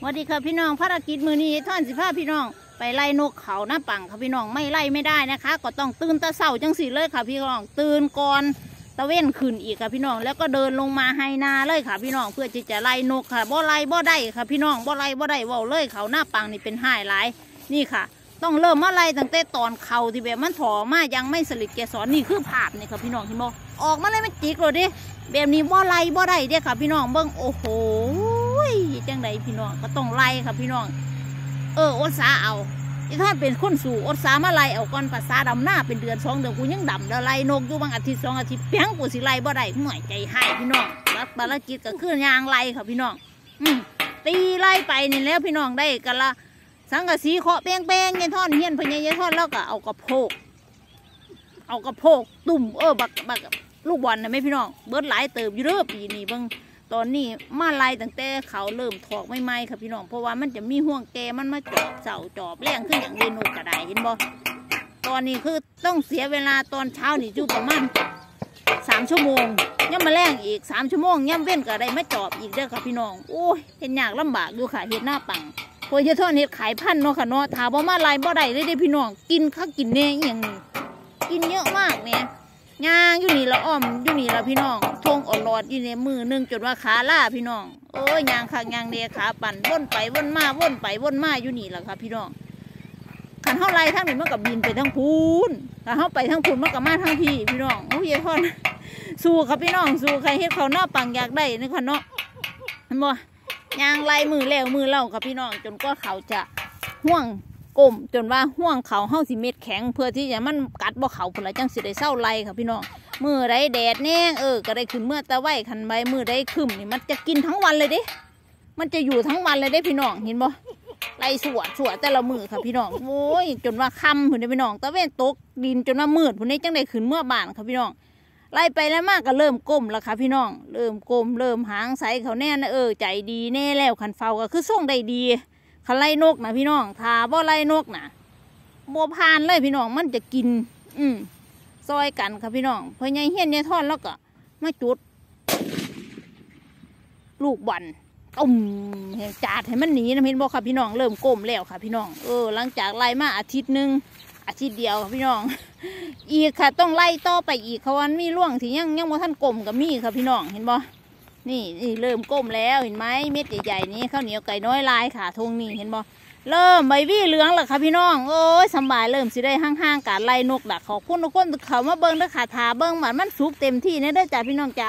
สวัสดีค่ะพี่น้องภารกิจมือนี้ท่านสิพาพี่น้องไปไล่นกเขาหน้าปังค่ะพี่น้องไม่ไล่ไม่ได้นะคะ ก็ต้องตื่นตะเสาจังสีเลยค่ะพี่น้อง ตื่นก่อนตะเว้นขึ้นอีกค่ะพี่น้อง แล้วก็เดินลงมาไฮนาเลยค่ะพี่น้องเพื่อที่จะไล่นกค่ะบ่ไล่บ่ได้ค่ะพี่น้องบ่ไล่บ่ได้เว้าเลยเขาหน้าปังนี่เป็นห้ายหลายนี่ค่ะ ต้องเริ่มมาไล่ตั้งแต่ตอนเขาที่แบบมันถอมายังไม่สลิดแกสอนนี่คือภาพนี่ค่ะพี่น้องเห็นบ่ ออกมาเลยมันจิกเลยดิแบบนี้บ่ไล่บ่ได้เด้ค่ะ พี่น้องเบิ่งโอ้โหจังใดพี่น้องก็ต้องไล่ค่ะพี่น้อง เอออดสาเอาอีท่านเป็นคนสู่อดสามาไล่เอาก่อนภาษาดำหน้าเป็นเดือนสองเดือนกูยังดำแล้วไล่นกอยู่บางอาทิตย์สองอาทิตย์เพียงกูสิไล่บ่ได้หน่วยใจให้พี่น้องรัฐภารกิจก็คือยางไล่ค่ะพี่น้อง อืมตีไล่ไปนี่แล้วพี่น้องได้กันละสังกะสีเคาะแป้งแป้งยายท่อนเฮียนพญายายท่อนแล้วก็เอากระโพก เอากระโพกตุ่มเออบักบัก ลูกบอลนะไหมพี่น้องเบิร์ดหลายเติบอยู่เด้อปีนี้เบิ่งตอนนี้มาไล่ตั้งแต่เขาเริ่มถอกไม่ไหมค่ะพี่น้องเพราะว่ามันจะมีห่วงแกมันมาจอบเสาจอบแรงขึ้นอย่างเรนูกระไดเห็นบ่ตอนนี้คือต้องเสียเวลาตอนเช้านี่จู่ประมาณสามชั่วโมงย่ำมาแรงอีกสามชั่วโมงย่ำเว้นก็ได้มาจอบอีกเด้อค่ะพี่น้องโอ้ยเห็นยากลำบากอยู่ค่ะเห็ดหน้าปังพอยายทอดเห็ดขายพันเนาะค่ะเนาะถามว่ามาลายบ่ได้เลยเด้พี่น้องกินข้าวกินแน่อย่างนี้กินเยอะมากเนี่ย ย่างอยู่นี่ละอ้อมอยู่นี่ละพี่น้องทงอดรอดอยู่ในมือหนึงจนว่าขาล่าพี่น้องโอ้ยย่างขางย่างเดียขาปั่นว่นไปว่นมาว่นไปว่นมาอยู่นี่ละค่ะพี่น้องขันเท่าไรทั้งนี้มันกับบินไปทั้งพูนถ้าเฮาไปทั้งพูนมันกับมาทั้งพี่พี่น้องโอ้ยยายทอดสู้ครับพี่น้องสู้ใครเฮ็ดเขาน้าปังอยากได้นี่ค่ะเนาะเห็นบ่ยางไล่มือแล้วมือเล่ากับพี่น้องจนก็เขาจะห่วง กลมจนว่าห่วงเขาเฮาสิเม็ดแข็ง เพื่อที่จะมันกัดบ่เขาพุ่นละจังสิได้เศร้าไล่ค่ะพี่น้องมือใดแดดแน่เออก็ได้ขึ้นเมื่อตะไว้คันใบมือใดขึ้นนี่มันจะกินทั้งวันเลยเด้ มันจะอยู่ทั้งวันเลยเด้พี่น้องเห็นบ่ไล่สวดสวดแต่ละมือค่ะพี่น้องโอ้ยจนว่าค่ำพุ่นเด้พี่น้องตะเวนตกดินจนว่ามืดพุ่นนี้จังได้ขึ้นเมื่อบานค่ะพี่น้องไล่ไปแล้วมากก็เริ่มก้มแล้วค่ะพี่น้อง เริ่มก้มเริ่มหางใสเขาแน่นะเออใจดีแน่แล้วขันเฝ้าก็คือส่งได้ดี ขันไล่นกนะพี่น้องทาบ่ไล่นกนะบ่พานเลยพี่น้องมันจะกิน อืมซอยกันค่ะพี่น้องพื่อนยายเฮี้ยนยายทอนแล้วก็มาจุด ลูกบอลตุ่มเห็นจาดให้มันหนีนะพี่บอกค่ะพี่น้องเริ่มก้มแล้วค่ะพี่น้องเออหลังจากไล่มาอาทิตย์หนึ่งอาทิตย์เดียวค่ะพี่น้อง อีกค่ะ ต้องไล่ต่อไปอีกเขาวันมีร่วงที่ยังยังบ่ท่านกลมกับมีค่ะพี่น้องเห็นบ่ นี่นี่เริ่มก้มแล้วเห็นไหมเม็ดใหญ่ๆนี้ข้าวเหนียวไก่น้อยลายขาทงนี่เห็นบ่เริ่มใบวี่เหลืองแล้วค่ะพี่น้องโอ้ยสบายเริ่มสิได้ห้างๆการไล่นกดักขอบคุณทุกคนเขามาเบิ้งเด้อค่ะทาเบิ้งหมันมันสุกเต็มที่เนี่ยได้จ้าพี่น้องจ้า